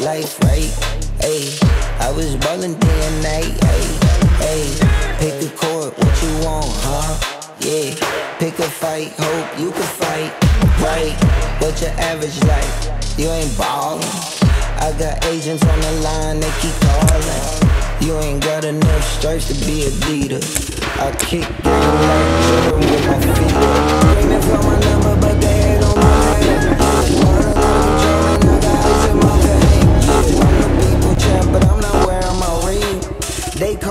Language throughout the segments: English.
life right. Hey, I was ballin' day and night. Hey, hey, pick a chord, what you want, huh? Yeah, pick a fight, hope you can fight. Right, what your average like? You ain't ballin'. I got agents on the line, they keep calling. You ain't got enough stripes to be a leader. I kick game like with my feet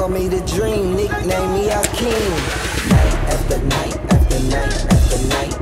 call me the dream, nickname me Akeem. Night after night after night after night.